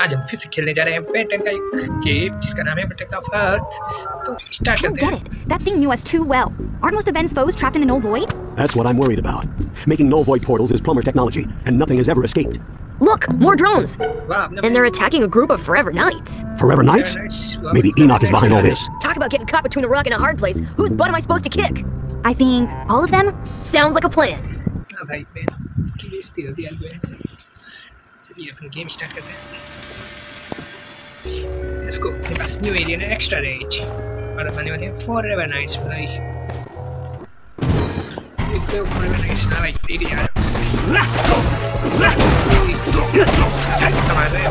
आज हम फिर से खेलने जा रहे हैं बैटन का एक गेम जिसका नाम है बैटन ऑफ अर्थ तो स्टार्ट I don't करते get हैं it. That thing knew us too well. Aren't most of Ben's foes trapped in the null void? That's what I'm worried about. Making null void portals is plumber technology, and nothing has ever escaped. Look, more drones! वाह आपने And they're attacking a group of Forever Knights. Forever Knights? Maybe Enoch is behind all this. Talk about getting caught between a rock and a hard place. Whose butt am I supposed to kick? I think all of them? Sounds like a plan. चलिए अपन game start करते हैं। Let's go मेरे पास new area है extra range और अब आने वाले हैं फॉरएवर नाइट्स भाई। एक तो फॉरएवर नाइट्स ना भाई, तेरी यार। मार रहे हैं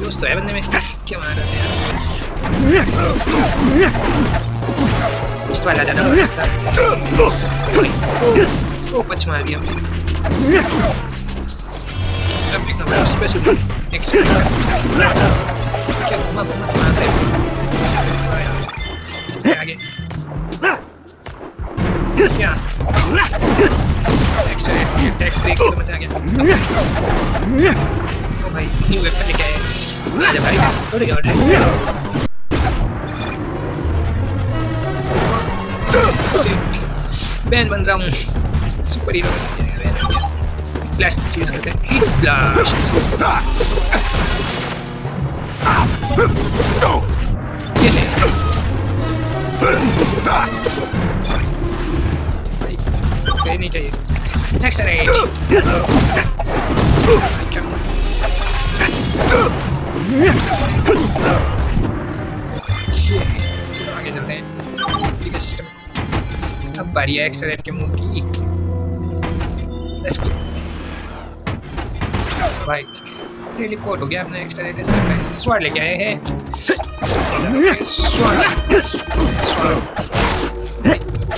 दोस्तों है बंदे में क्या मार रहे हैं इस वाला ज़्यादा रास्ता ओ, पच मार दिया। अब एक नंबर स्पेशल एक्स्ट्रा क्या घुमा घुमा मारते हैं चलते आगे क्या एक्स्ट्रा टैक्स देख के तो मज़ा आ गया ओ भाई न्यू वेपन लेके आए आजा भाई थोड़ी और बैन बन रहा हूँ सुपर हीरो ब्लास्ट यूज़ करते हैं हीट ब्लास्ट ये ले नहीं चाहिए नेक्स्ट रेंज चलो आगे चलते हैं सिस्टम अब बारी है एक्सरेट के मुँह की लेट्स गो भाई टेलीपोर्ट हो गया अपना एक्सरेट से मैं स्वाड लेके आए हैं स्वाड स्वाड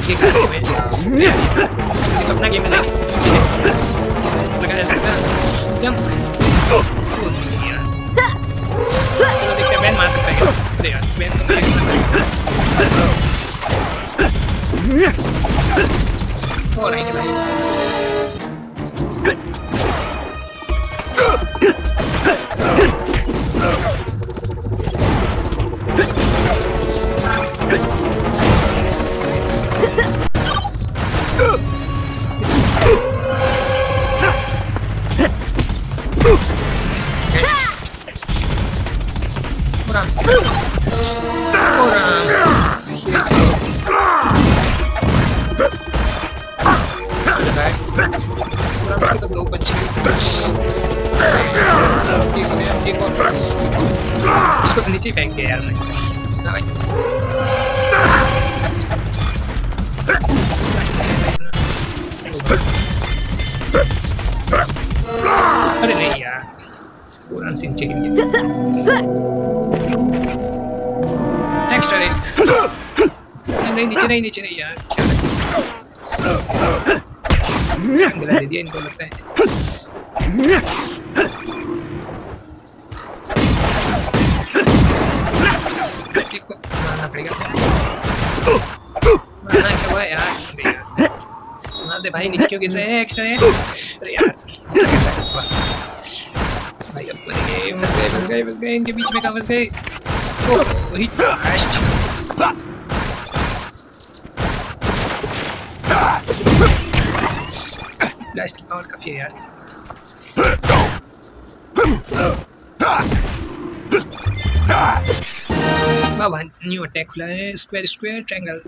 ये करके मैं ये तो अपना गेम है लगाया था जंप चलो देखते हैं बैन मार सकता है क्या? अरे यार बैन तो नहीं सकता हो रही है भाई आराम से आराम से तो दो बच्चे एक और एक और उसको तो नीचे ही फेंक दिया यार मैंने हाँ भाई अरे नहीं गिर नहीं नीचे नहीं नीचे नहीं यार गला दे दिया इनको लगता है को मारना पड़ेगा मारना क्या हुआ यार मार दे भाई नीचे क्यों गिर रहे हैं एक्स्ट्रा है अरे यार भाई अब गए फंस गए फंस गए फंस गए इनके बीच में कहाँ फंस गए ओ वही। ब्लास्ट की पावर काफ़ी है यार वाह न्यू अटैक खुला है। Square square triangle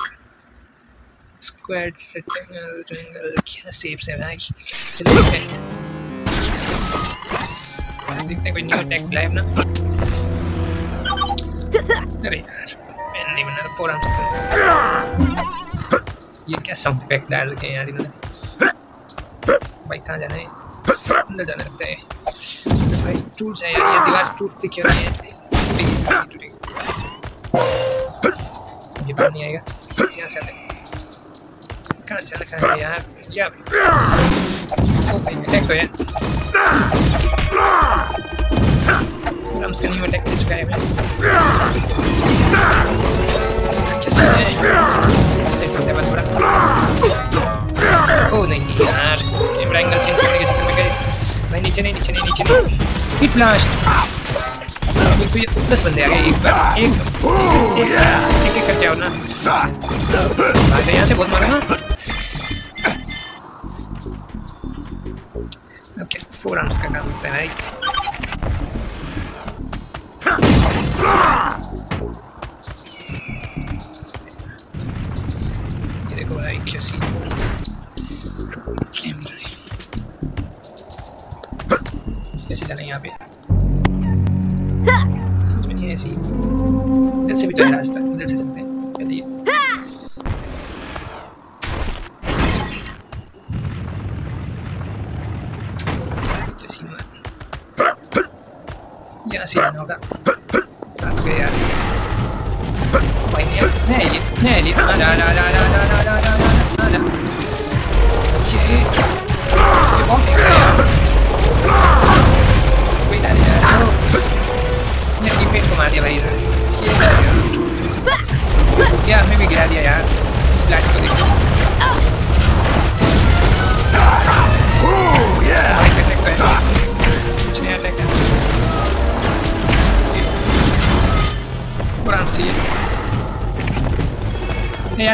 square triangle triangle क्या सेप्स है भाई? चलो देखते हैं। देखते हैं कोई न्यू अटैक खुला है अपना अरे यार। नहीं बना फोर आर्म्स तो ये क्या साउंड इफ़ेक्ट डाल रखे हैं यार इन्होंने? भाई कहाँ जाना है? अंदर जाना लगता है। भाई टूट जाए यार, ये दीवार टूटती क्यों नहीं है। ये बाहर नहीं आएगा। यहाँ से आते। कहाँ चल रखा है यार? या भाई अटैक तो है हम इसका न्यू अटैक कर चुका है मैं कैसे है सही चलते हैं बड़ा ओ नहीं यार कैमरा एंगल चेंज करने के चक्कर में गए भाई नीचे नहीं नीचे नहीं नीचे नहीं हिट ब्लास्ट तो ये दस बंदे आ गए एक बार एक एक एक करके आओ ना भाग यहाँ से बहुत मारा ना ओके फोर आर्म्स का काम होता है भाई ये देखो भाई, कैसी कैसे जाना यहाँ पे। ऐसी। इधर भी तो रास्ता इधर से चलते हैं।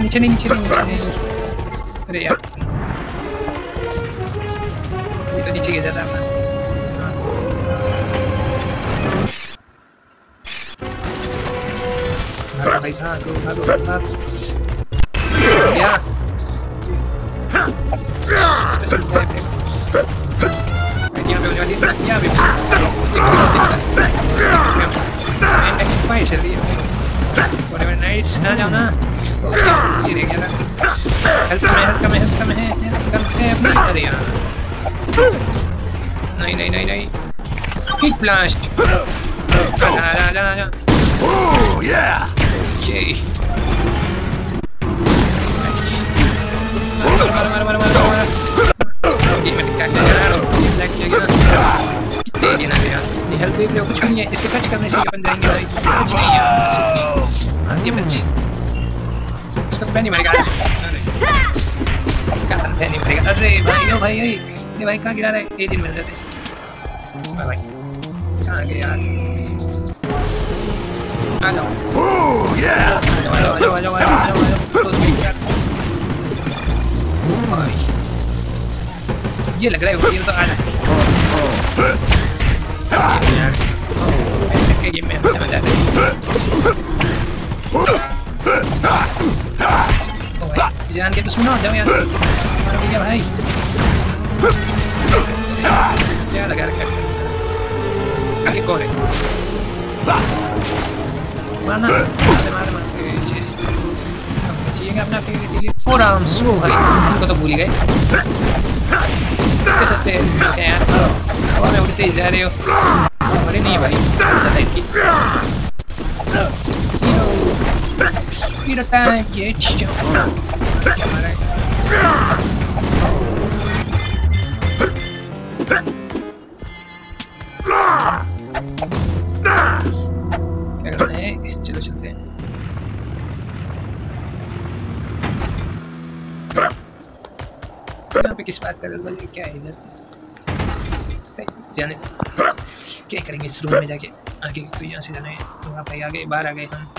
नहीं यार नीचे नहीं नीचे नहीं नीचे नहीं अरे यार ये तो नीचे गिर जाता है भागो भाई भागो भागो भागो क्या स्पेशल टाइप है यहाँ पे हो जाती है यहाँ पे एक फाइट चल रही है Whatever nights आ जाओ ना ओके ये रह गया हेल्प में हेल्प में हेल्प में हेल्प में अपनी अरे यार नहीं नहीं नहीं नहीं हिट ब्लास्ट आजा आजा आजा आजा Oh, yeah! ओके मार मार मार मार ये मैंने क्या किया यार ब्लैक किया गया कितने दिन गया ये हेल्प देख लो कुछ नहीं है इसके टच करने से बन जाएँगे भाई कुछ नहीं हाँ ये बच्चे इसको तो नहीं मारेगा था नहीं मारेगा अरे भाई ओ भाई ये भाई कहाँ गिरा रहा है? ये दिन मिल जाते भाई भाई। कहाँ गए यार आ जाओ! आ जाओ आ जाओ आ जाओ ये लग रहा है ये तो आ जाए यार के गेम में समझ आ रहे जान के तो सुनो जाओ यहाँ से मारो भैया भाई? क्या लगा रखा है? कौन है। मारना। मारते मारते चाहिएगा अपना फिर फोर आर्म्स वो भाई, इनको तो भूल गए। कितने सस्ते हैं। यार? हवा में उड़ते जा रहे हो। अरे नहीं भाई इनकी हीरो हीरो टाइम ये है चलो हैं किस बात का दरवाज़ा क्या है इधर? जाने क्या करेंगे इस रूम में जाके आगे तो यहाँ से जाना है वहाँ पे आगे बाहर आ गए हम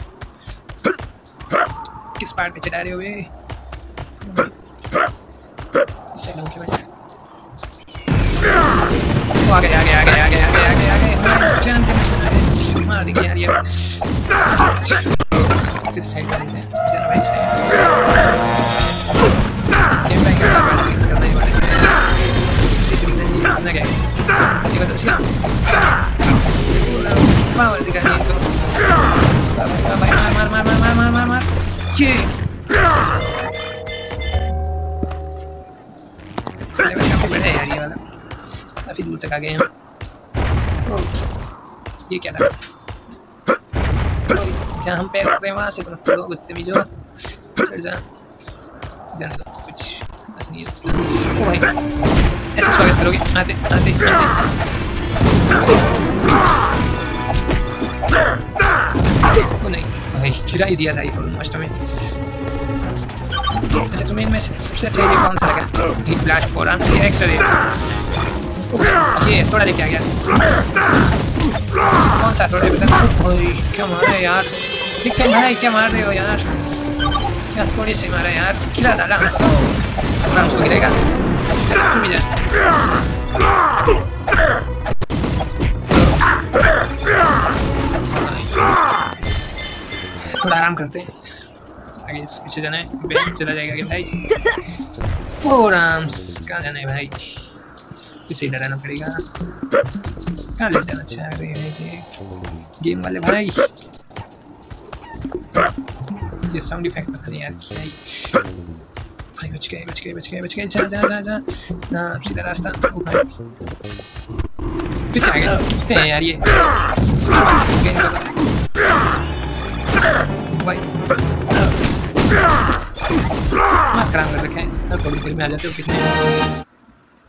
किस पार्ट पे चढ़ा रहे हो आगे आगे आगे आगे आगे आगे आगे चैनल पे सुना है मार दिया यार किस साइड पर है इधर राइट साइड गेम बैंक का बैलेंस चेंज करना है वाले इसी से दिखता जी ना गए देखो तो सीधा मार दिया इनको मार मार मार मार मार मार मार ये काफ़ी दूर तक आ गए हम। ये क्या था? जहाँ हम पैर रहे हैं वहाँ से तो लोग हो चढ़ जा। जाने दो, कुछ बस नहीं है। ओ भाई, ऐसे स्वागत करोगे? आते आते आते। ओ नहीं, भाई, गिरा ही दिया था ये ऑलमोस्ट हमें। अच्छा तुम्हें इनमें सबसे अच्छा ये कौन सा लगा? हीट ब्लास्ट फोर आर्म या एक्स्ट्रा ये थोड़ा लेके आ गया। कौन सा थोड़ा बता क्या मार रहे हो यार? विक्रम भाई क्या मार रहे हो यार? क्या थोड़ी से मारा यार। गिरा डाला। पूरा उसको गिरेगा। चलो, तुम भी थोड़ा आराम करते हैं। आगे पीछे जाना है। चला जाएगा कि भाई? फोर आर्म्स कहाँ जाना है भाई? इसे डराना पड़ेगा। कहाँ ले जाना चाह रहे हैं ये? गेम वाले भाई। ये साउंड इफ़ेक्ट पता नहीं यार क्या ही। भाई, बच गए बच गए बच गए बच गए। जा जा जा जा। ना, सीधा रास्ता। ओ भाई। फिर आ गए कितने हैं यार ये। भाई। माफ़ कराम कर रखे हैं। थोड़ी देर में आ जाते हो कितने?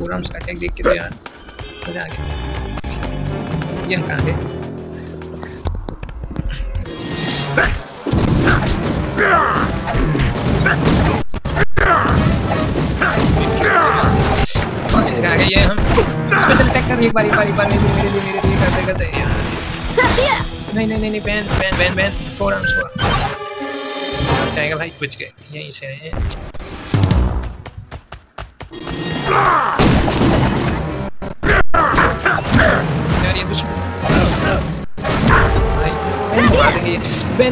पूरा का अटैक देख के तो यार, मज़ा आ गया। ये हम कहाँ गए आ है हम स्पेशल अटैक कर एक बार एक बार एक बार, मेरे लिए मेरे लिए मेरे लिए करते। करते यहाँ से। नहीं नहीं नहीं नहीं, ban ban ban ban. Four arms four जाएगा भाई, बच गए। यहीं से हैं। बैन को मार देंगे ये।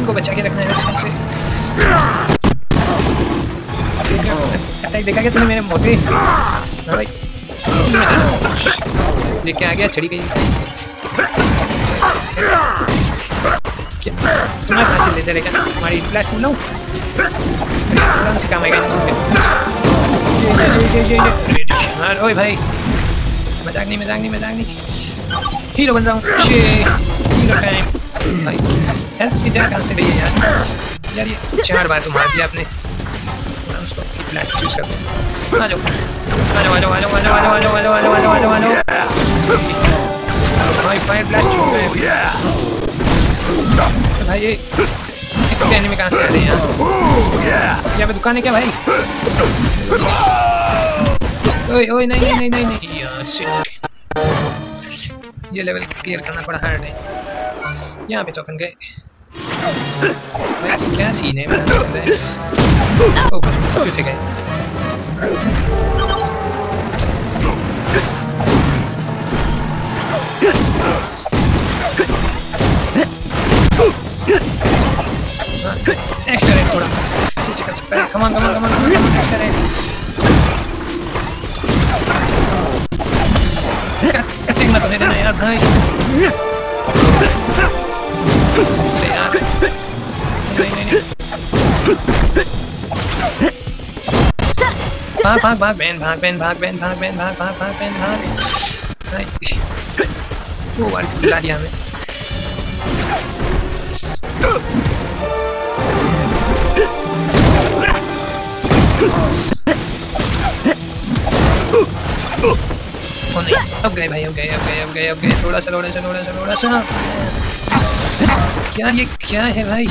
को बचा के रखना है दुश्मन से अटैक देखा क्या तूने मेरे मोटे हाँ भाई। लेके आ गया छड़ी गई। तुम्हारे पास से है क्या? हमारी ब्लास्ट मिलाऊं? फ़ौरन से काम आएगा ओए भाई। मज़ाक नहीं मज़ाक नहीं मज़ाक नहीं। हीरो बन रहा हूँ। हीरो टाइम भाई हेल्थ की जगह कहाँ से गई है यार यार ये चार बार तो मार दिया आपने हैं भाई तो ये एनिमी कहाँ से आ रहे हैं यहाँ पे दुकान है क्या भाई ओए ओए नहीं नहीं नहीं नहीं ये लेवल क्लियर करना बड़ा हार्ड है यहाँ पे तो अपन गए भाई क्या सीन है पता नहीं चल रहा है ओह फिर से गए एक्स्ट्रा रेट थोड़ा। चीज़ कर सकता है। Come on come on come on come on extra rate इसका कटिंग मत होने देना यार, भाई। भाग भाग भाग बहन भाग बहन भाग बहन भाग बहन भाग भाग भाग बहन भाग। वो वाली बुला दिया हमें ओ नहीं अब गए भाई अब गए अब गए अब गए अब गए थोड़ा सा थोड़ा सा थोड़ा सा थोड़ा सा। यार ये क्या है भाई?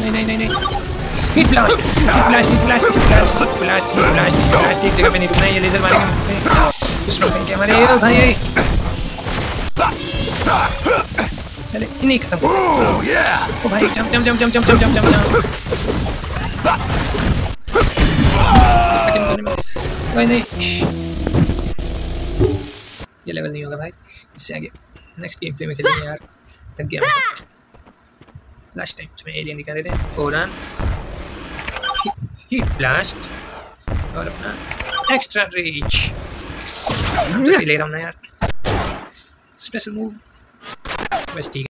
नहीं नहीं नहीं नहीं। Hit blast hit blast hit blast hit blast hit blast hit blast hit blast जगह पे नहीं रुकना ये लेजर मारेंगे उस रोकने के हमारे ये भाई। अरे, इन्हीं खत्म ओ भाई jump jump jump jump jump jump jump jump. भाई नहीं। ये लेवल नहीं होगा भाई। इससे आगे। नेक्स्ट गेम प्ले में खेलेंगे यार। थक गया लास्ट टाइम तुम्हें एलियन दिखा रहे थे। फोर रन हीट ब्लास्ट और अपना एक्स्ट्रा रीच तो ले रहा हूँ ना यार। स्पेशल मूव बस ठीक है।